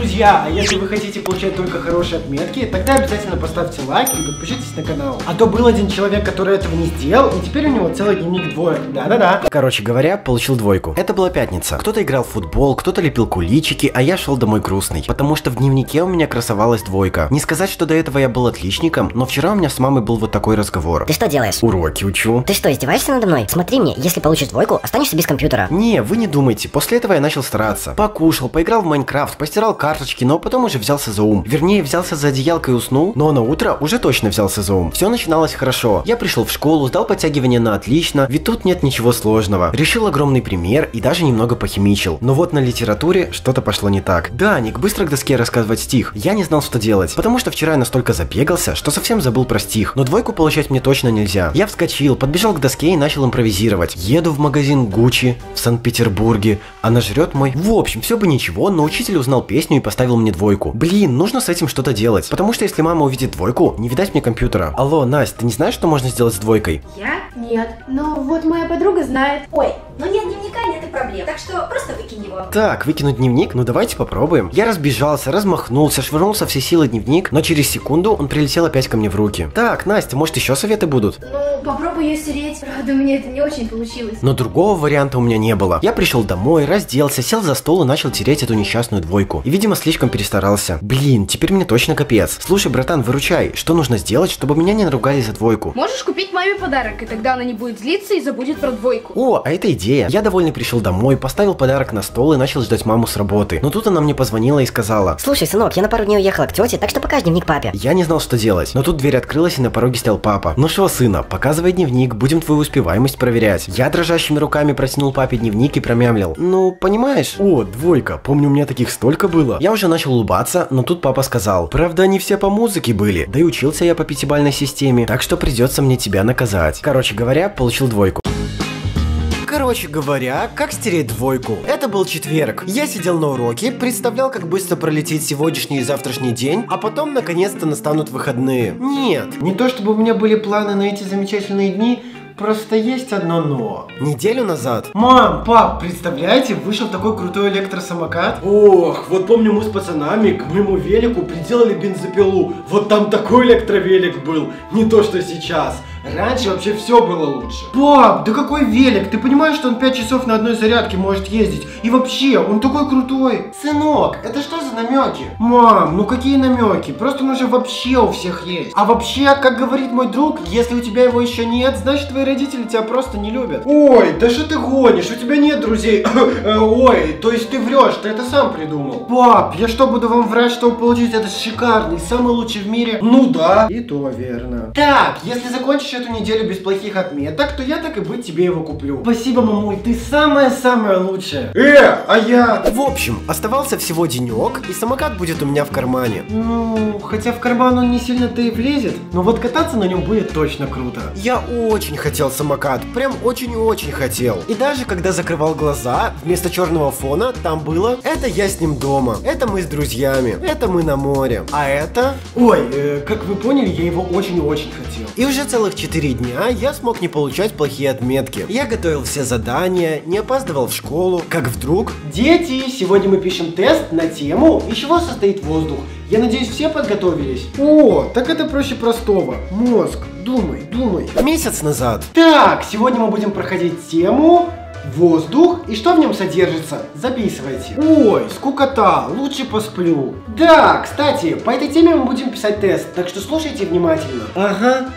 Друзья, а если вы хотите получать только хорошие отметки, тогда обязательно поставьте лайк и подпишитесь на канал. А то был один человек, который этого не сделал, и теперь у него целый дневник двоек. Да-да-да. Короче говоря, получил двойку. Это была пятница. Кто-то играл в футбол, кто-то лепил куличики, а я шел домой грустный. Потому что в дневнике у меня красовалась двойка. Не сказать, что до этого я был отличником, но вчера у меня с мамой был вот такой разговор. Ты что делаешь? Уроки учу. Ты что, издеваешься надо мной? Смотри мне, если получишь двойку, останешься без компьютера. Не, вы не думайте, после этого я начал стараться. Покушал, поиграл в Майнкрафт, постирал карточки, но потом уже взялся за ум. Вернее, взялся за одеялко и уснул, но на утро уже точно взялся за ум. Все начиналось хорошо. Я пришел в школу, сдал подтягивание на отлично, ведь тут нет ничего сложного. Решил огромный пример и даже немного похимичил. Но вот на литературе что-то пошло не так. Даник, быстро к доске рассказывать стих. Я не знал, что делать, потому что вчера я настолько забегался, что совсем забыл про стих. Но двойку получать мне точно нельзя. Я вскочил, подбежал к доске и начал импровизировать. Еду в магазин Гуччи в Санкт-Петербурге. Она жрет мой... В общем, все бы ничего, но учитель узнал песню и поставил мне двойку. Блин, нужно с этим что-то делать. Потому что если мама увидит двойку, не видать мне компьютера. Алло, Настя, ты не знаешь, что можно сделать с двойкой? Я? Нет. Но вот моя подруга знает. Ой, ну нет дневника, нет и проблем. Так что просто выкинь его. Так, выкинуть дневник? Ну давайте попробуем. Я разбежался, размахнулся, швырнул со всей силы дневник, но через секунду он прилетел опять ко мне в руки. Так, Настя, может еще советы будут? Ну, попробуй ее стереть. Правда, у меня это не очень получилось. Но другого варианта у меня не было. Я пришел домой, разделся, сел за стол и начал тереть эту несчастную двойку. И, видимо, слишком перестарался. Блин, теперь мне точно капец. Слушай, братан, выручай, что нужно сделать, чтобы меня не наругали за двойку? Можешь купить маме подарок, и тогда она не будет злиться и забудет про двойку. О, а это идея. Я довольно пришел домой, поставил подарок на стол и начал ждать маму с работы. Но тут она мне позвонила и сказала, Слушай, сынок, я на пару дней уехала к тете, так что покажи дневник папе. я не знал, что делать. Но тут дверь открылась и на пороге стоял папа. Ну что, сына, показывай дневник, будем твою успеваемость проверять. Я дрожащими руками протянул папе дневник и промямлил. Ну, понимаешь? О, двойка, помню, у меня таких столько было. Я уже начал улыбаться, но тут папа сказал, правда, они все по музыке были. Да и учился я по пятибалльной системе, так что придется мне тебя наказать. Короче говоря, получил двойку. Короче говоря, как стереть двойку? Это был четверг. Я сидел на уроке, представлял, как быстро пролетит сегодняшний и завтрашний день, а потом наконец-то настанут выходные. Нет, Не то чтобы у меня были планы на эти замечательные дни, просто есть одно но. неделю назад. Мам, пап, представляете, вышел такой крутой электросамокат. Ох, вот помню мы с пацанами к моему велику приделали бензопилу. Вот там такой электровелик был, не то что сейчас. Раньше вообще все было лучше. Пап, да какой велик? Ты понимаешь, что он 5 часов на одной зарядке может ездить? И вообще, он такой крутой. Сынок, это что за намеки? Мам, ну какие намеки? Просто он уже вообще у всех есть. А вообще, как говорит мой друг, если у тебя его еще нет, значит твои родители тебя просто не любят. Ой, да что ты гонишь? У тебя нет друзей. Ой, то есть ты врешь, ты это сам придумал. Пап, я что, буду вам врать, чтобы получить этот шикарный, самый лучший в мире? Ну да. И то верно. Так, если закончишь эту неделю без плохих отметок, то я так и быть тебе его куплю. Спасибо, мамуль, ты самая-самая лучшая. Э, а я... В общем, оставался всего денек, и самокат будет у меня в кармане. Ну, хотя в карман он не сильно-то и влезет, но вот кататься на нем будет точно круто. Я очень хотел самокат, прям очень-очень хотел. И даже когда закрывал глаза, вместо черного фона там было «Это я с ним дома», «Это мы с друзьями», «Это мы на море», а это... Ой, э, как вы поняли, я его очень-очень хотел. И уже целых 4 дня я смог не получать плохие отметки. Я готовил все задания, не опаздывал в школу, как вдруг... Дети, сегодня мы пишем тест на тему «Из чего состоит воздух?». Я надеюсь, все подготовились? О, так это проще простого. Мозг, думай, думай. Месяц назад. Так, сегодня мы будем проходить тему Воздух и что в нем содержится? Записывайте. Ой, скукота, лучше посплю. Да, кстати, по этой теме мы будем писать тест, так что слушайте внимательно. Ага.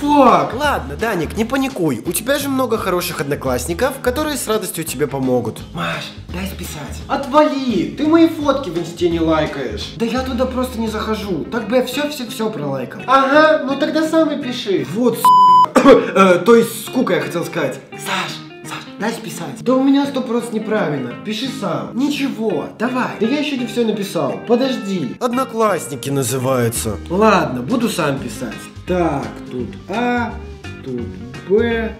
Фак, Ладно, Даник, не паникуй. У тебя же много хороших одноклассников, которые с радостью тебе помогут. Маш, дай списать. Отвали, ты мои фотки в инсте не лайкаешь. Да я туда просто не захожу, так бы я все-все-все пролайкал. Ага, ну тогда сам и пиши. Вот, Э, то есть скука я хотел сказать. Саш, Саш, дай списать. Да у меня сто просто неправильно. Пиши сам. Ничего, давай. Да я еще не все написал. Подожди. Одноклассники называются. Ладно, буду сам писать. Так, тут А, тут Б.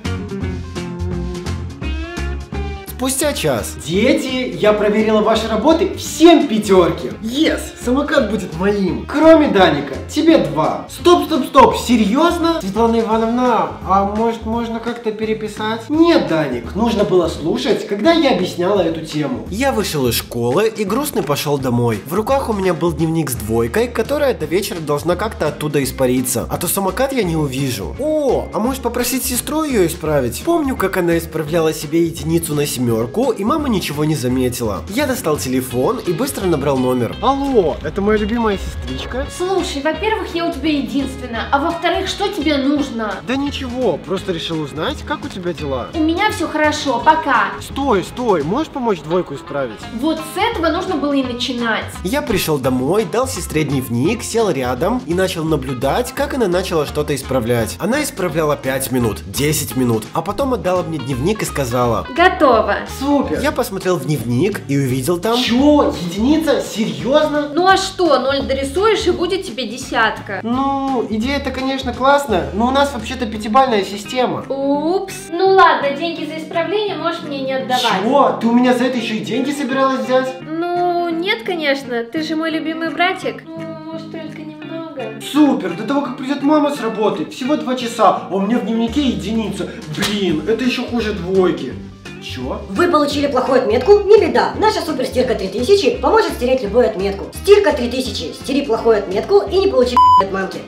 Спустя час. Дети, я проверила ваши работы, всем пятерки. Yes, самокат будет моим. Кроме Даника, тебе два. Стоп, стоп, стоп, серьезно? Светлана Ивановна, а может можно как-то переписать? Нет, Даник, нужно было слушать, когда я объясняла эту тему. Я вышел из школы и грустный пошел домой. В руках у меня был дневник с двойкой, которая до вечера должна как-то оттуда испариться. А то самокат я не увижу. О, а может попросить сестру ее исправить? Помню, как она исправляла себе единицу на семерку, и мама ничего не заметила. Я достал телефон и быстро набрал номер. Алло, это моя любимая сестричка? Слушай, во-первых, я у тебя единственная, а во-вторых, что тебе нужно? Да ничего, просто решил узнать, как у тебя дела. У меня все хорошо, пока. Стой, стой, можешь помочь двойку исправить? Вот с этого нужно было и начинать. Я пришел домой, дал сестре дневник, сел рядом и начал наблюдать, как она начала что-то исправлять. Она исправляла 5 минут, 10 минут, а потом отдала мне дневник и сказала. Готово. Супер! Я посмотрел в дневник и увидел там... Чё? Единица? Серьезно? Ну а что, ноль дорисуешь и будет тебе десятка. Ну, идея-то, конечно, классная, но у нас вообще-то пятибальная система. Упс. Ну ладно, деньги за исправление можешь мне не отдавать. Чего? Ты у меня за это еще и деньги собиралась взять? Ну, нет, конечно, ты же мой любимый братик. Ну, может, только немного. Супер! До того, как придет мама с работы, всего два часа, а у меня в дневнике единица. Блин, это еще хуже двойки. Чё? Вы получили плохую отметку? Не беда. Наша суперстирка 3000 поможет стереть любую отметку. Стирка 3000. Стери плохую отметку и не получи от мамки.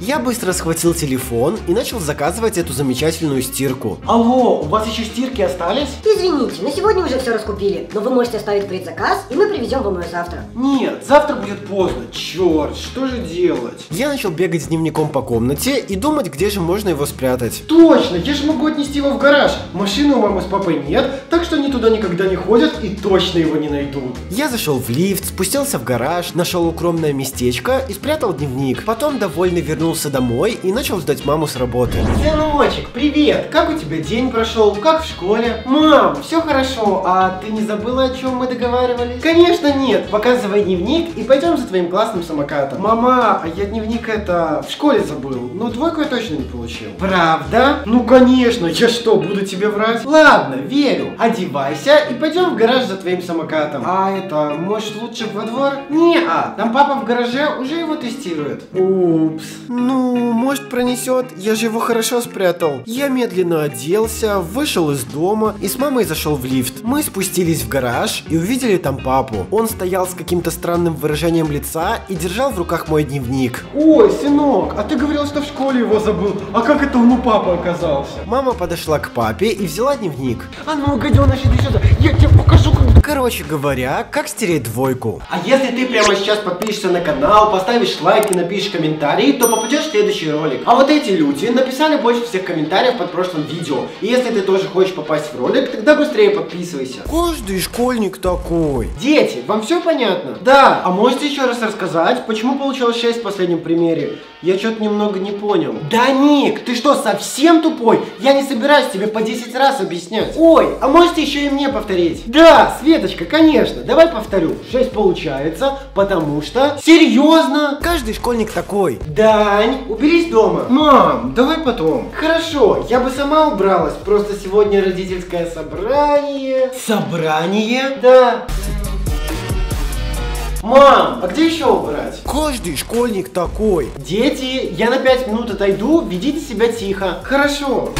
Я быстро схватил телефон и начал заказывать эту замечательную стирку. Алло, у вас еще стирки остались? Извините, на сегодня уже все раскупили, но вы можете оставить предзаказ, и мы привезем вам ее завтра. Нет, завтра будет поздно. Черт, что же делать? Я начал бегать с дневником по комнате и думать, где же можно его спрятать. Точно, я же могу отнести его в гараж. Машины у мамы с папой нет, так что они туда никогда не ходят и точно его не найдут. Я зашел в лифт, спустился в гараж, нашел укромное местечко и спрятал дневник. Потом, довольный, вернулся домой и начал ждать маму с работы. Сыночек, привет! Как у тебя день прошел? Как в школе? Мам, все хорошо, а ты не забыла, о чем мы договаривались? Конечно нет, показывай дневник и пойдем за твоим классным самокатом. Мама, а я дневник это в школе забыл, но двойку я точно не получил. Правда? Ну конечно, я что, буду тебе врать? Ладно, верю. Одевайся и пойдем в гараж за твоим самокатом. А это, может лучше во двор? Не, а, там папа в гараже уже его тестирует. Упс. Ну, может пронесет, я же его хорошо спрятал. Я медленно оделся, вышел из дома и с мамой зашел в лифт. Мы спустились в гараж и увидели там папу. Он стоял с каким-то странным выражением лица и держал в руках мой дневник. Ой, сынок, а ты говорил, что в школе его забыл. А как это он у папы оказался? Мама подошла к папе и взяла дневник. А ну, гаденыш, иди сюда, я тебе покажу, как... Короче говоря, как стереть двойку. А если ты прямо сейчас подпишешься на канал, поставишь лайк и напишешь комментарий, то попадешь в следующий ролик. А вот эти люди написали больше всех комментариев под прошлым видео. И если ты тоже хочешь попасть в ролик, тогда быстрее подписывайся. Каждый школьник такой. Дети, вам все понятно? Да. А можете еще раз рассказать, почему получилось 6 в последнем примере? Я что-то немного не понял. Да, Ник, ты что, совсем тупой? Я не собираюсь тебе по 10 раз объяснять. Ой, а можете еще и мне повторить? Да, Светочка, конечно. Давай повторю. 6 получается, потому что... Серьезно? Каждый школьник такой. Дань, уберись дома. Мам, давай потом. Хорошо, я бы сама убралась, просто сегодня родительское собрание. Собрание? Да. Мам, а где еще убрать? Каждый школьник такой. Дети, я на 5 минут отойду, ведите себя тихо. Хорошо.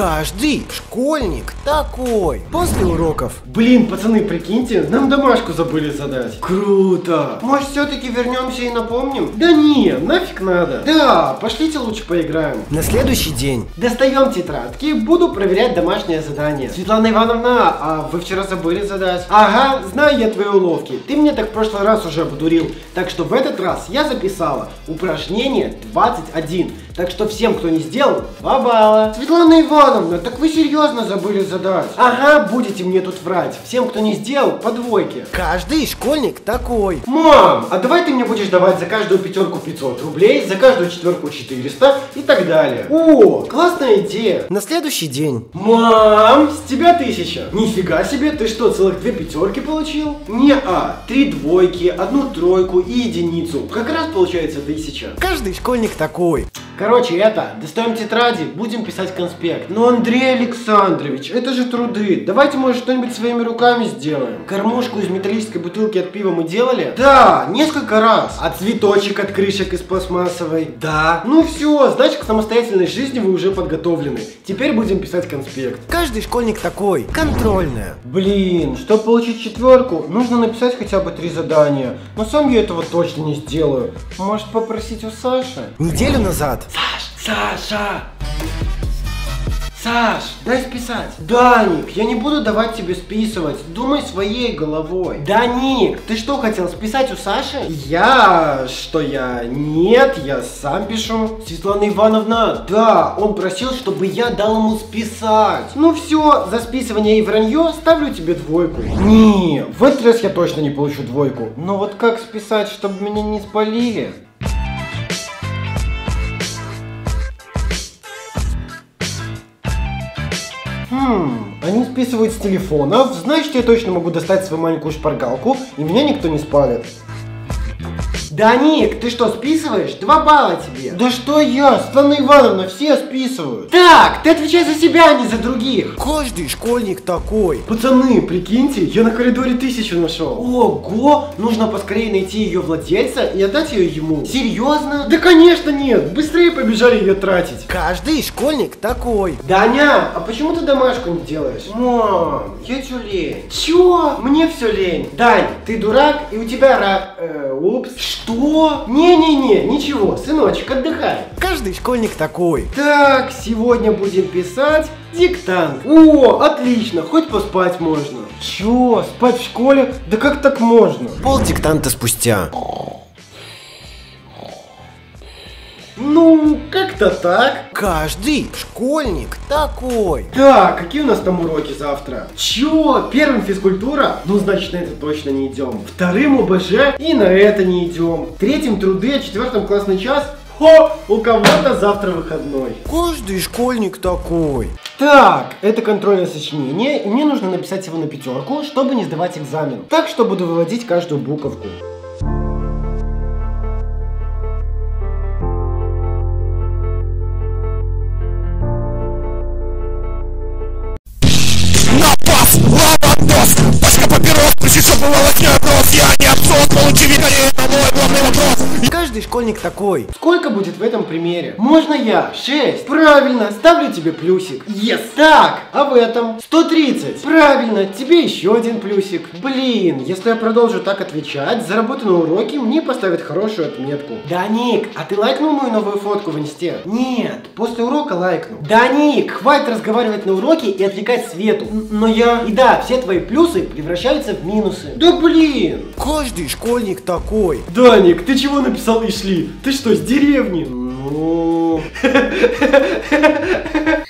Каждый школьник такой. После уроков. Блин, пацаны, прикиньте, нам домашку забыли задать. Круто. Может, все-таки вернемся и напомним? Да не, нафиг надо. Да, пошлите лучше поиграем. На следующий день. Достаем тетрадки, буду проверять домашнее задание. Светлана Ивановна, а вы вчера забыли задать? Ага, знаю я твои уловки. Ты мне так в прошлый раз уже обдурил. Так что в этот раз я записала упражнение 21. Так что всем, кто не сделал, 2 балла. Светлана Ивановна, так вы серьезно забыли задать? Ага, будете мне тут врать. Всем, кто не сделал, по двойке. Каждый школьник такой. Мам, а давай ты мне будешь давать за каждую пятерку 500 рублей, за каждую четверку 400 и так далее. О, классная идея. На следующий день. Мам, с тебя тысяча. Нифига себе, ты что, целых две пятерки получил? Не а, три двойки, одну тройку и единицу. Как раз получается тысяча. Каждый школьник такой. Короче, это, достаем тетради, будем писать конспект. Ну, Андрей Александрович, это же труды. Давайте, может, что-нибудь своими руками сделаем. Кормушку из металлической бутылки от пива мы делали? Да, несколько раз. А цветочек от крышек из пластмассовой? Да. Ну все, значит, к самостоятельной жизни вы уже подготовлены. Теперь будем писать конспект. Каждый школьник такой. Контрольная. Блин, чтобы получить четверку, нужно написать хотя бы три задания. Но сам я этого точно не сделаю. Может попросить у Саши? Неделю назад. Саша! Саш, дай списать. Даник, я не буду давать тебе списывать. Думай своей головой. Даник, ты что хотел списать у Саши? Я... Что я? Нет, я сам пишу. Светлана Ивановна, да, он просил, чтобы я дал ему списать. Ну все, за списывание и вранье ставлю тебе двойку. Не, в этот раз я точно не получу двойку. Но вот как списать, чтобы меня не спалили? Они списывают с телефонов, значит я точно могу достать свою маленькую шпаргалку, и меня никто не спалит. Даник, ты что, списываешь? Два балла тебе. Да что я, Светлана Ивановна, все списывают. Так, ты отвечай за себя, а не за других. Каждый школьник такой. Пацаны, прикиньте, я на коридоре тысячу нашел. Ого, нужно поскорее найти ее владельца и отдать ее ему. Серьезно? Да конечно нет, быстрее побежали ее тратить. Каждый школьник такой. Даня, а почему ты домашку не делаешь? Мам, я. Чё? Мне все лень. Дань, ты дурак и у тебя рак. Э, упс. Что? Не-не-не, ничего, сыночек, отдыхай. Каждый школьник такой. Так, сегодня будем писать диктант. О, отлично, хоть поспать можно. Чё, спать в школе? Да как так можно? Пол диктанта спустя. Ну, как-то так. Каждый школьник такой. Так, какие у нас там уроки завтра? Чё? Первым физкультура? Ну, значит, на это точно не идем. Вторым ОБЖ и на это не идем. Третьим труды, а четвертым классный час? Хо, у кого-то завтра выходной. Каждый школьник такой. Так, это контрольное сочинение, и мне нужно написать его на пятерку, чтобы не сдавать экзамен. Так что буду выводить каждую буковку. Oh, мой главный вопрос Каждый школьник такой. Сколько будет в этом примере? Можно я? 6. Правильно, ставлю тебе плюсик. Yes. Так, а в этом? 130. Правильно, тебе еще один плюсик. Блин, если я продолжу так отвечать, за работу на уроке мне поставят хорошую отметку. Да, Ник, а ты лайкнул мою новую фотку в инсте? Нет, после урока лайкну. Да, Ник, хватит разговаривать на уроке и отвлекать Свету. Но я... И да, все твои плюсы превращаются в минусы. Да блин! Каждый школьник такой. Даник, ты чего написал и шли? Ты что, с деревни? Ну...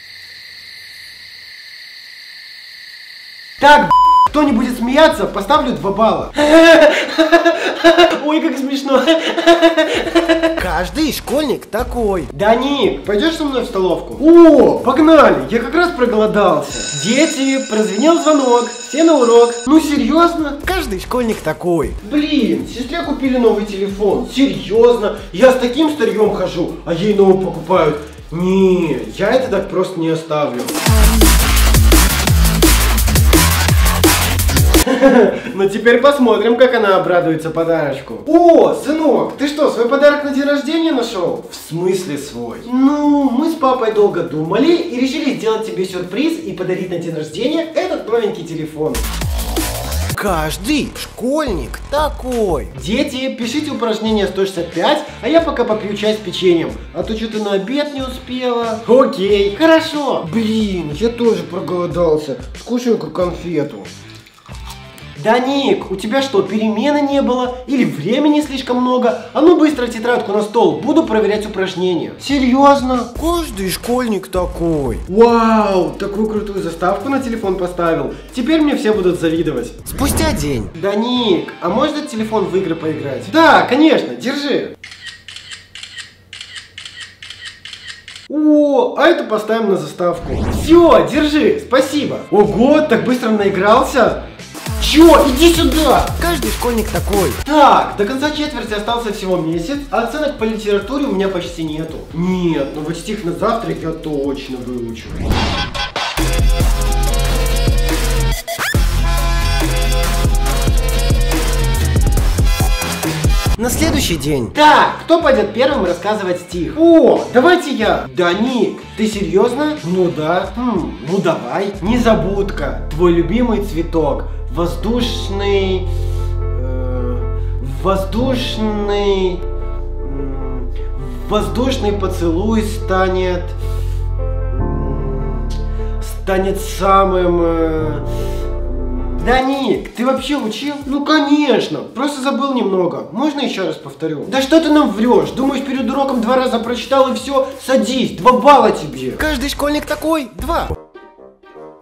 Так, кто не будет смеяться, поставлю 2 балла. Ой, как смешно. Каждый школьник такой. Даник, пойдешь со мной в столовку? О, погнали, я как раз проголодался. Дети, прозвенел звонок, все на урок. Ну серьезно? Каждый школьник такой. Блин, сестре купили новый телефон. Серьезно? Я с таким старьем хожу, а ей новый покупают. Не, я это так просто не оставлю. Ну теперь посмотрим, как она обрадуется подарочку. О, сынок, ты что, свой подарок на день рождения нашел? В смысле свой? Ну, мы с папой долго думали и решили сделать тебе сюрприз и подарить на день рождения этот новенький телефон. Каждый школьник такой. Дети, пишите упражнение 165, а я пока попью чай с печеньем. А то что-то на обед не успела. Окей, хорошо. Блин, я тоже проголодался. Скушаю-ка конфету. Да, Ник, у тебя что, перемены не было? Или времени слишком много? А ну быстро тетрадку на стол, буду проверять упражнения. Серьезно? Каждый школьник такой. Вау, такую крутую заставку на телефон поставил. Теперь мне все будут завидовать. Спустя день. Да, Ник, а можно телефон в игры поиграть? Да, конечно, держи. О, а это поставим на заставку. Все, держи, спасибо. Ого, так быстро наигрался. Чё? Иди сюда! Каждый школьник такой. Так, до конца четверти остался всего месяц, а оценок по литературе у меня почти нету. Нет, ну вот стих на завтра я точно выучу. На следующий день. Так, кто пойдет первым рассказывать стих? О, давайте я. Да, Ник, ты серьезно? Ну да. Хм, ну давай. Незабудка. Твой любимый цветок. Воздушный... э, воздушный... Воздушный поцелуй станет... Станет самым... э, да, Ник, ты вообще учил? Ну, конечно. Просто забыл немного. Можно еще раз повторю? Да что ты нам врешь? Думаешь, перед уроком два раза прочитал и все? Садись, два балла тебе. Каждый школьник такой. Два.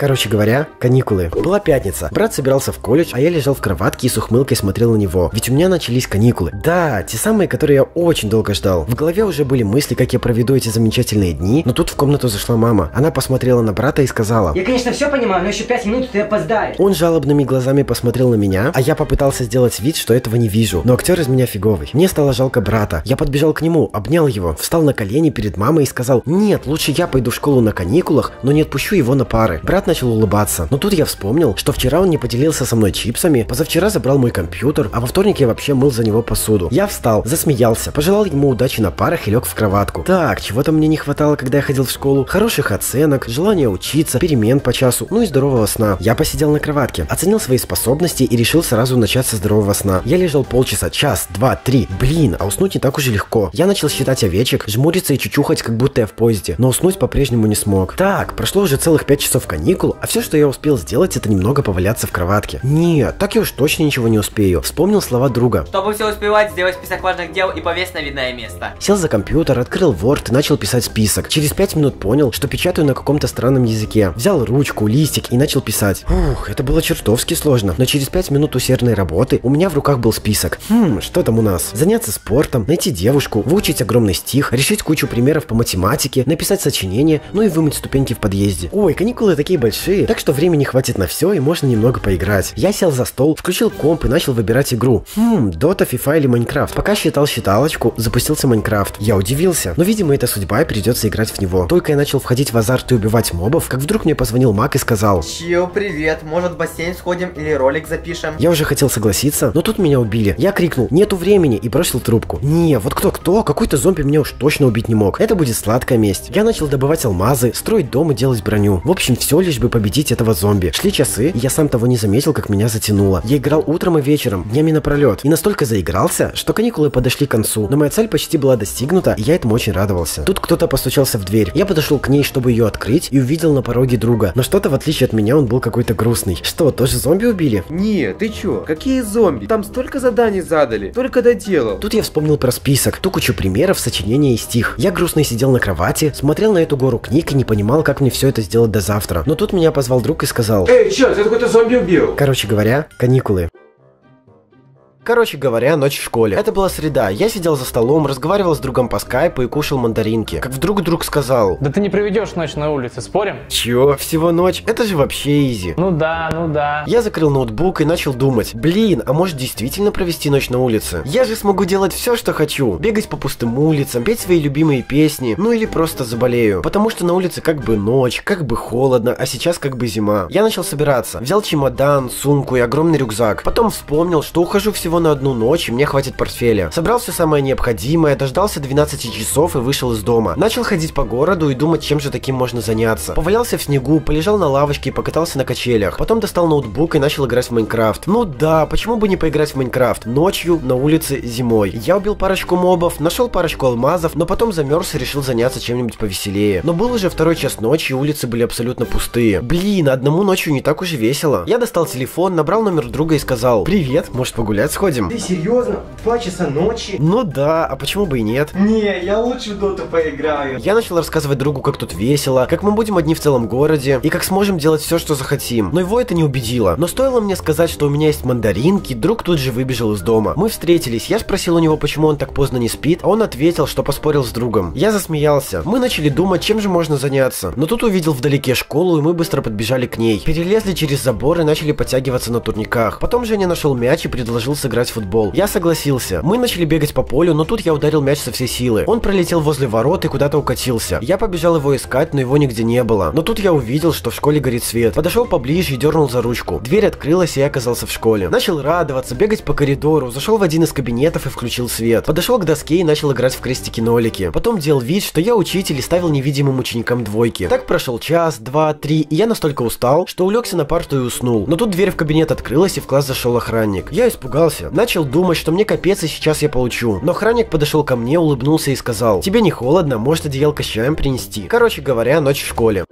Короче говоря, каникулы. Была пятница. Брат собирался в колледж, а я лежал в кроватке и с ухмылкой смотрел на него. Ведь у меня начались каникулы. Да, те самые, которые я очень долго ждал. В голове уже были мысли, как я проведу эти замечательные дни, но тут в комнату зашла мама. Она посмотрела на брата и сказала... Я, конечно, все понимаю, но еще пять минут ты опоздаешь. Он жалобными глазами посмотрел на меня, а я попытался сделать вид, что этого не вижу. Но актер из меня фиговый. Мне стало жалко брата. Я подбежал к нему, обнял его, встал на колени перед мамой и сказал, нет, лучше я пойду в школу на каникулах, но не отпущу его на пары. Брат начал улыбаться. Но тут я вспомнил, что вчера он не поделился со мной чипсами, позавчера забрал мой компьютер, а во вторник я вообще мыл за него посуду. Я встал, засмеялся, пожелал ему удачи на парах и лег в кроватку. Так, чего-то мне не хватало, когда я ходил в школу. Хороших оценок, желания учиться, перемен по часу, ну и здорового сна. Я посидел на кроватке, оценил свои способности и решил сразу начать со здорового сна. Я лежал полчаса, час, два, три. Блин, а уснуть не так уж и легко. Я начал считать овечек, жмуриться и чучухать, как будто я в поезде, но уснуть по-прежнему не смог. Так, прошло уже целых пять часов каникул, а все, что я успел сделать, это немного поваляться в кроватке. Нет, так я уж точно ничего не успею. Вспомнил слова друга. Чтобы все успевать, сделай список важных дел и повесь на видное место. Сел за компьютер, открыл Word и начал писать список. Через пять минут понял, что печатаю на каком-то странном языке. Взял ручку, листик и начал писать. Ух, это было чертовски сложно. Но через пять минут усердной работы у меня в руках был список. Хм, что там у нас? Заняться спортом, найти девушку, выучить огромный стих, решить кучу примеров по математике, написать сочинение, ну и вымыть ступеньки в подъезде. Ой, каникулы такие большие, так что времени хватит на все и можно немного поиграть. Я сел за стол, включил комп и начал выбирать игру. Хм, Дота, FIFA или Майнкрафт. Пока считал считалочку, запустился Майнкрафт. Я удивился, но видимо это судьба и придется играть в него. Только я начал входить в азарт и убивать мобов, как вдруг мне позвонил Мак и сказал, Чил, привет, может в бассейн сходим или ролик запишем? я уже хотел согласиться, но тут меня убили. Я крикнул «Нету времени» и бросил трубку. Не, вот кто-кто, какой-то зомби меня уж точно убить не мог. Это будет сладкая месть. Я начал добывать алмазы, строить дом и делать броню. В общем, все лишь бы победить этого зомби. Шли часы, и я сам того не заметил, как меня затянуло. Я играл утром и вечером, днями напролет. И настолько заигрался, что каникулы подошли к концу. Но моя цель почти была достигнута, и я этому очень радовался. Тут кто-то постучался в дверь. Я подошел к ней, чтобы ее открыть, и увидел на пороге друга. Но что-то, в отличие от меня, он был какой-то грустный. Что, тоже зомби убили? Не, ты чё? Какие зомби? Там столько заданий задали, только доделал. Тут я вспомнил про список, ту кучу примеров, сочинения и стих. Я грустно сидел на кровати, смотрел на эту гору книг и не понимал, как мне все это сделать до завтра. Но тут меня позвал друг и сказал... Эй, чё, ты какой-то зомби убил? Короче говоря, каникулы. Короче говоря, ночь в школе. Это была среда. Я сидел за столом, разговаривал с другом по скайпу и кушал мандаринки. Как вдруг друг сказал... Да ты не проведешь ночь на улице, спорим? Чё? Всего ночь? Это же вообще изи. Ну да, ну да. Я закрыл ноутбук и начал думать. Блин, а может действительно провести ночь на улице? Я же смогу делать все, что хочу. Бегать по пустым улицам, петь свои любимые песни. Ну или просто заболею. Потому что на улице как бы ночь, как бы холодно, а сейчас как бы зима. Я начал собираться. Взял чемодан, сумку и огромный рюкзак. Потом вспомнил, что ухожу всего на одну ночь и мне хватит портфеля. Собрал все самое необходимое, дождался 12 часов и вышел из дома. Начал ходить по городу и думать, чем же таким можно заняться. Повалялся в снегу, полежал на лавочке и покатался на качелях. Потом достал ноутбук и начал играть в Майнкрафт. Ну да, почему бы не поиграть в Майнкрафт? Ночью, на улице, зимой. Я убил парочку мобов, нашел парочку алмазов, но потом замерз и решил заняться чем-нибудь повеселее. Но был уже второй час ночи, и улицы были абсолютно пустые. Блин, одному ночью не так уж и весело. Я достал телефон, набрал номер друга и сказал, привет, может погулять сходим? Ты серьезно? Два часа ночи? Ну да, а почему бы и нет? Не, я лучше в доту поиграю. Я начал рассказывать другу, как тут весело, как мы будем одни в целом городе, и как сможем делать все, что захотим. Но его это не убедило. Но стоило мне сказать, что у меня есть мандаринки, друг тут же выбежал из дома. Мы встретились, я спросил у него, почему он так поздно не спит, а он ответил, что поспорил с другом. Я засмеялся. Мы начали думать, чем же можно заняться. Но тут увидел вдалеке школу, и мы быстро подбежали к ней. Перелезли через забор и начали подтягиваться на турниках. Потом Женя нашел мяч и предложил сыграть в футбол. Я согласился. Мы начали бегать по полю, но тут я ударил мяч со всей силы. Он пролетел возле ворот и куда-то укатился. Я побежал его искать, но его нигде не было. Но тут я увидел, что в школе горит свет. Подошел поближе и дернул за ручку. Дверь открылась, и я оказался в школе. Начал радоваться, бегать по коридору, зашел в один из кабинетов и включил свет. Подошел к доске и начал играть в крестики-нолики. Потом делал вид, что я учитель и ставил невидимым ученикам двойки. Так прошел час, два, три, и я настолько устал, что улегся на парту и уснул. Но тут дверь в кабинет открылась, и в класс зашел охранник. Я испугался. Начал думать, что мне капец, и сейчас я получу. Но охранник подошел ко мне, улыбнулся и сказал, тебе не холодно, может одеялко с чаем принести. Короче говоря, ночь в школе.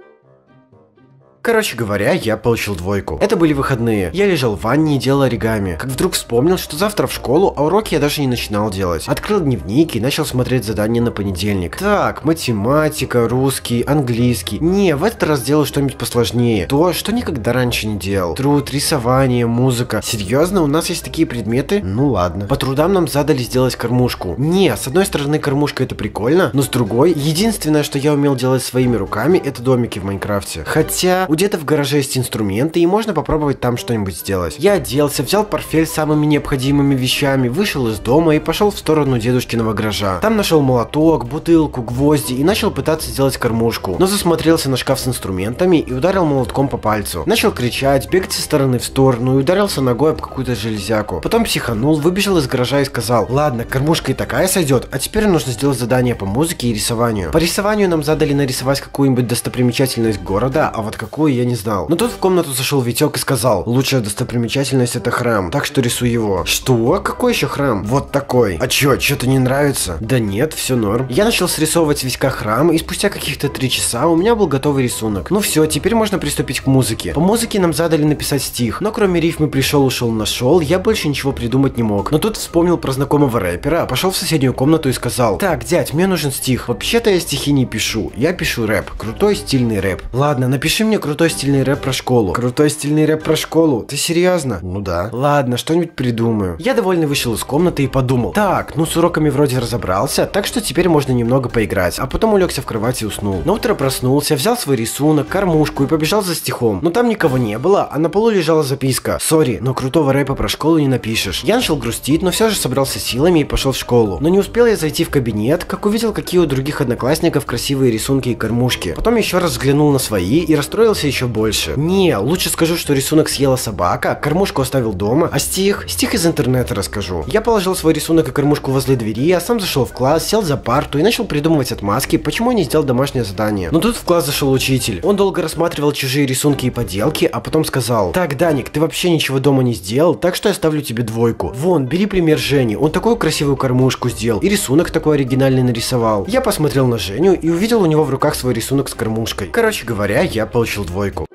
Короче говоря, я получил двойку. Это были выходные. Я лежал в ванне и делал оригами. Как вдруг вспомнил, что завтра в школу, а уроки я даже не начинал делать. Открыл дневник и начал смотреть задания на понедельник. Так, математика, русский, английский. Не, в этот раз делаю что-нибудь посложнее. То, что никогда раньше не делал. Труд, рисование, музыка. Серьезно, у нас есть такие предметы? Ну ладно. По трудам нам задали сделать кормушку. Не, с одной стороны кормушка это прикольно, но с другой, единственное, что я умел делать своими руками, это домики в Майнкрафте. Хотя, у где-то в гараже есть инструменты, и можно попробовать там что-нибудь сделать. Я оделся, взял портфель с самыми необходимыми вещами, вышел из дома и пошел в сторону дедушкиного гаража. Там нашел молоток, бутылку, гвозди и начал пытаться сделать кормушку. Но засмотрелся на шкаф с инструментами и ударил молотком по пальцу. Начал кричать, бегать со стороны в сторону и ударился ногой об какую-то железяку. Потом психанул, выбежал из гаража и сказал, ладно, кормушка и такая сойдет, а теперь нужно сделать задание по музыке и рисованию. По рисованию нам задали нарисовать какую-нибудь достопримечательность города, а вот какую я не знал. Но тут в комнату зашел Витек и сказал, лучшая достопримечательность это храм, так что рисуй его. Что? Какой еще храм? Вот такой. А чё, что-то не нравится? Да нет, все норм. Я начал срисовывать Витька храм, и спустя каких-то три часа у меня был готовый рисунок. Ну все, теперь можно приступить к музыке. По музыке нам задали написать стих, но кроме рифмы пришел, ушел, нашел, я больше ничего придумать не мог. Но тут вспомнил про знакомого рэпера, пошел в соседнюю комнату и сказал, так, дядь, мне нужен стих. Вообще-то я стихи не пишу, я пишу рэп, крутой стильный рэп. Ладно, напиши мне крутой стильный рэп про школу. Крутой стильный рэп про школу? Ты серьезно? Ну да. Ладно, что-нибудь придумаю. Я довольный вышел из комнаты и подумал, так, ну с уроками вроде разобрался, так что теперь можно немного поиграть. А потом улегся в кровать и уснул. На утро проснулся, взял свой рисунок, кормушку и побежал за стихом. Но там никого не было, а на полу лежала записка. Sorry, но крутого рэпа про школу не напишешь. Я начал грустить, но все же собрался силами и пошел в школу. Но не успел я зайти в кабинет, как увидел, какие у других одноклассников красивые рисунки и кормушки. Потом еще раз взглянул на свои и расстроился еще больше. Не, лучше скажу, что рисунок съела собака, кормушку оставил дома, а стих, стих из интернета расскажу. Я положил свой рисунок и кормушку возле двери, а сам зашел в класс, сел за парту и начал придумывать отмазки, почему я не сделал домашнее задание. Но тут в класс зашел учитель. Он долго рассматривал чужие рисунки и поделки, а потом сказал, так, Даник, ты вообще ничего дома не сделал, так что я ставлю тебе двойку. Вон, бери пример Жени, он такую красивую кормушку сделал и рисунок такой оригинальный нарисовал. Я посмотрел на Женю и увидел у него в руках свой рисунок с кормушкой. Короче говоря, я получил двойку.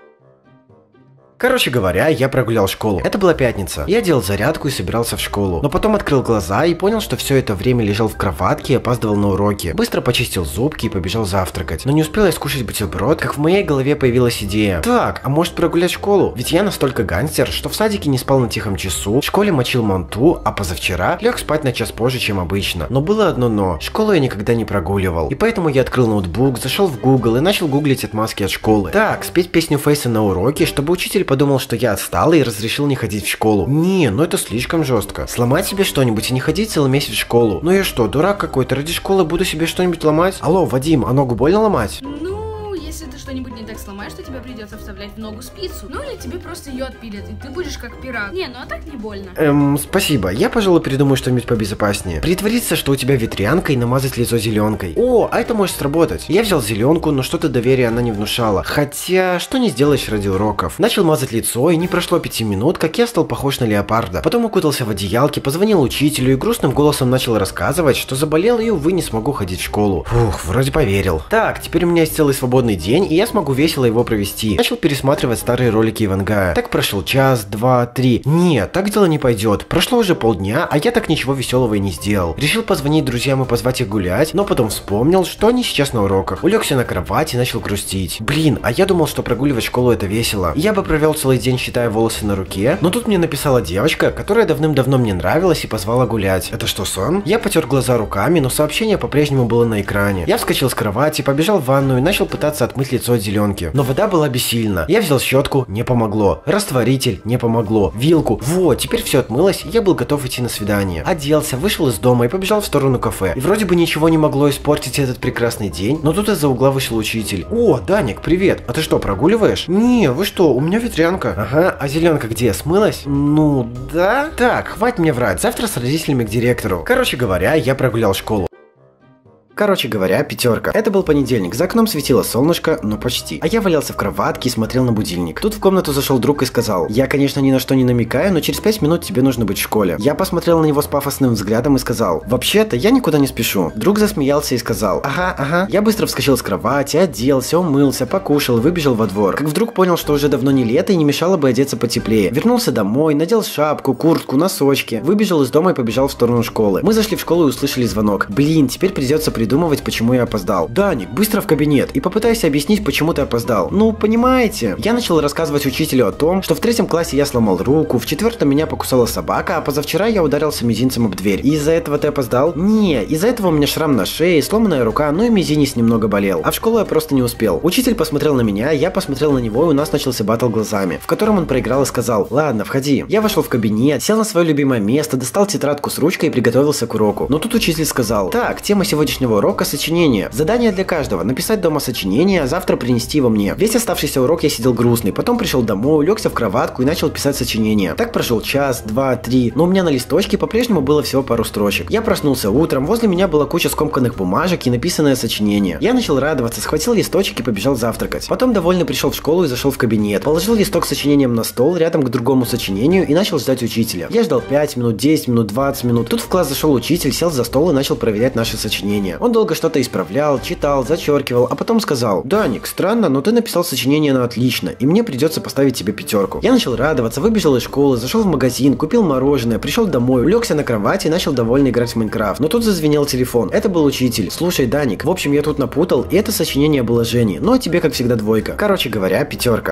Короче говоря, я прогулял школу. Это была пятница. Я делал зарядку и собирался в школу. Но потом открыл глаза и понял, что все это время лежал в кроватке и опаздывал на уроки. Быстро почистил зубки и побежал завтракать. Но не успел я скушать бутерброд, как в моей голове появилась идея. Так, а может прогулять школу? Ведь я настолько гангстер, что в садике не спал на тихом часу, в школе мочил манту, а позавчера лег спать на час позже, чем обычно. Но было одно но. Школу я никогда не прогуливал. И поэтому я открыл ноутбук, зашел в Google и начал гуглить отмазки от школы. Так, спеть песню Фейса на уроке, чтобы учитель подумал, что я отстал и разрешил не ходить в школу. Не, ну это слишком жестко. Сломать себе что-нибудь и не ходить целый месяц в школу. Ну я что, дурак какой-то, ради школы буду себе что-нибудь ломать? Алло, Вадим, а ногу больно ломать? Ну, что-нибудь не так сломаешь, то тебе придется вставлять в ногу спицу. Ну или тебе просто ее отпилят, и ты будешь как пират. Не, ну а так не больно. Эм, спасибо. Я, пожалуй, придумаю что-нибудь побезопаснее. Притвориться, что у тебя ветрянка и намазать лицо зеленкой. О, а это может сработать. Я взял зеленку, но что-то доверия она не внушала. Хотя, что не сделаешь ради уроков. Начал мазать лицо, и не прошло пяти минут, как я стал похож на леопарда. Потом укутался в одеялке, позвонил учителю и грустным голосом начал рассказывать, что заболел и, увы, не смогу ходить в школу. Фух, вроде поверил. Так, теперь у меня есть целый свободный день, и я я смогу весело его провести. Начал пересматривать старые ролики Ивангая. Так прошел час, два, три. Нет, так дело не пойдет. Прошло уже полдня, а я так ничего веселого и не сделал. Решил позвонить друзьям и позвать их гулять, но потом вспомнил, что они сейчас на уроках. Улегся на кровать и начал грустить. Блин, а я думал, что прогуливать школу это весело. Я бы провел целый день, считая волосы на руке, но тут мне написала девочка, которая давным-давно мне нравилась и позвала гулять. Это что, сон? Я потер глаза руками, но сообщение по-прежнему было на экране. Я вскочил с кровати, побежал в ванную и начал пытаться отмыть лицо от зеленки. Но вода была бессильна. Я взял щетку, не помогло. Растворитель, не помогло. Вилку, вот, теперь все отмылось, я был готов идти на свидание. Оделся, вышел из дома и побежал в сторону кафе. И вроде бы ничего не могло испортить этот прекрасный день, но тут из-за угла вышел учитель. О, Даник, привет. А ты что, прогуливаешь? Не, вы что, у меня ветрянка. Ага, а зеленка где, смылась? Ну, да. Так, хватит мне врать, завтра с родителями к директору. Короче говоря, я прогулял школу. Короче говоря, пятерка. Это был понедельник, за окном светило солнышко, но почти. А я валялся в кроватке и смотрел на будильник. Тут в комнату зашел друг и сказал, я, конечно, ни на что не намекаю, но через пять минут тебе нужно быть в школе. Я посмотрел на него с пафосным взглядом и сказал, вообще-то я никуда не спешу. Друг засмеялся и сказал, ага, ага. Я быстро вскочил с кровати, оделся, умылся, покушал выбежал во двор. Как вдруг понял, что уже давно не лето и не мешало бы одеться потеплее. Вернулся домой, надел шапку, куртку, носочки. Выбежал из дома и побежал в сторону школы. Мы зашли в школу и услышали звонок. Блин, теперь придется придумывать, почему я опоздал. Даник, быстро в кабинет и попытайся объяснить, почему ты опоздал. Ну, понимаете? Я начал рассказывать учителю о том, что в третьем классе я сломал руку, в четвертом меня покусала собака, а позавчера я ударился мизинцем об дверь. И из-за этого ты опоздал? Не, из-за этого у меня шрам на шее, сломанная рука, ну и мизинец немного болел. А в школу я просто не успел. Учитель посмотрел на меня, я посмотрел на него, и у нас начался батл глазами, в котором он проиграл и сказал, ладно, входи. Я вошел в кабинет, сел на свое любимое место, достал тетрадку с ручкой и приготовился к уроку. Но тут учитель сказал, так, тема сегодняшнего урока сочинение. Задание для каждого. Написать дома сочинение, а завтра принести его мне. Весь оставшийся урок я сидел грустный. Потом пришел домой, улегся в кроватку и начал писать сочинение. Так прошел час, два, три. Но у меня на листочке по-прежнему было всего пару строчек. Я проснулся утром, возле меня была куча скомканных бумажек и написанное сочинение. Я начал радоваться, схватил листочек и побежал завтракать. Потом довольно пришел в школу и зашел в кабинет. Положил листок с сочинением на стол рядом к другому сочинению и начал ждать учителя. Я ждал 5 минут, 10 минут, 20 минут. Тут в класс зашел учитель, сел за стол и начал проверять наши сочинения. Он долго что-то исправлял читал, зачеркивал, а потом сказал, Даник, странно, но ты написал сочинение на отлично, и мне придется поставить тебе пятерку. Я начал радоваться, выбежал из школы, зашел в магазин, купил мороженое, пришел домой, улегся на кровати и начал довольно играть в Майнкрафт. Но тут зазвенел телефон. Это был учитель. Слушай, Даник, в общем, я тут напутал, и это сочинение было Жени, но тебе, как всегда, двойка. Короче говоря, пятерка.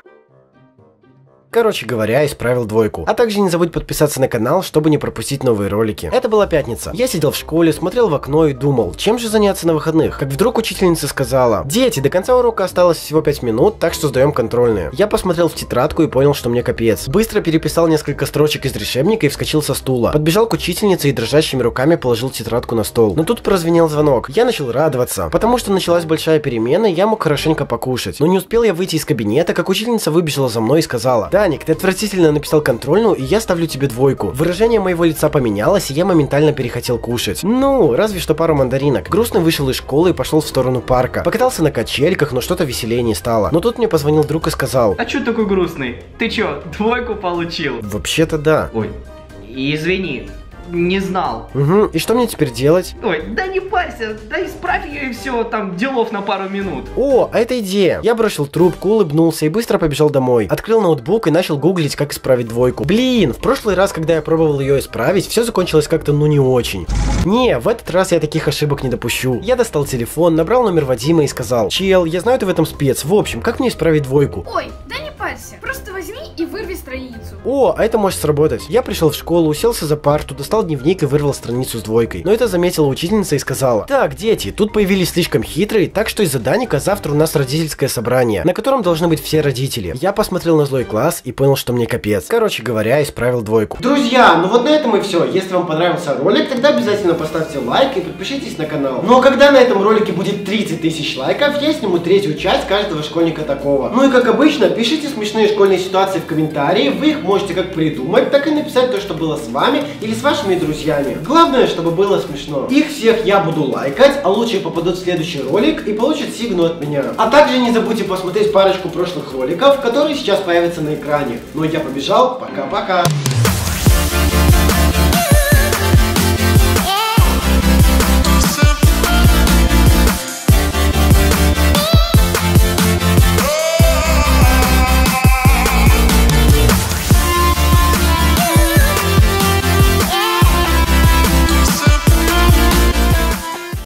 Короче говоря, исправил двойку. А также не забудь подписаться на канал, чтобы не пропустить новые ролики. Это была пятница. Я сидел в школе, смотрел в окно и думал, чем же заняться на выходных. Как вдруг учительница сказала, дети, до конца урока осталось всего 5 минут, так что сдаем контрольные. Я посмотрел в тетрадку и понял, что мне капец. Быстро переписал несколько строчек из решебника и вскочил со стула. Подбежал к учительнице и дрожащими руками положил тетрадку на стол. Но тут прозвенел звонок. Я начал радоваться, потому что началась большая перемена, и я мог хорошенько покушать. Но не успел я выйти из кабинета, как учительница выбежала за мной и сказала, Даник, ты отвратительно написал контрольную, и я ставлю тебе двойку. Выражение моего лица поменялось, и я моментально перехотел кушать. Ну, разве что пару мандаринок. Грустно вышел из школы и пошел в сторону парка. Покатался на качельках, но что-то веселее не стало. Но тут мне позвонил друг и сказал, А чё такой грустный? Ты чё, двойку получил? Вообще-то да. Ой, извини, не знал. Угу, и что мне теперь делать? Ой, да не парься, да исправь ее и все, там делов на пару минут. О, а это идея. Я бросил трубку, улыбнулся и быстро побежал домой. Открыл ноутбук и начал гуглить, как исправить двойку. Блин, в прошлый раз, когда я пробовал ее исправить, все закончилось как-то ну не очень. Не, в этот раз я таких ошибок не допущу. Я достал телефон, набрал номер Вадима и сказал, Чел, я знаю ты в этом спец, в общем, как мне исправить двойку? Ой, да не парься, просто возьми и вырви страницу. О, а это может сработать. Я пришел в школу, уселся за парту, достал дневник и вырвал страницу с двойкой. Но это заметила учительница и сказала, так, дети, тут появились слишком хитрые, так что из-за Даника завтра у нас родительское собрание, на котором должны быть все родители. Я посмотрел на злой класс и понял, что мне капец. Короче говоря, исправил двойку. Друзья, ну вот на этом и все. Если вам понравился ролик, тогда обязательно поставьте лайк и подпишитесь на канал. Ну а когда на этом ролике будет 30 тысяч лайков, я сниму третью часть каждого школьника такого. Ну и как обычно, пишите смешные школьные ситуации в комментарии, вы их можете как придумать, так и написать то, что было с вами или с вашими друзьями. Главное, чтобы было смешно. Их всех я буду лайкать, а лучшие попадут в следующий ролик и получат сигну от меня. А также не забудьте посмотреть парочку прошлых роликов, которые сейчас появятся на экране. Ну а я побежал, пока-пока.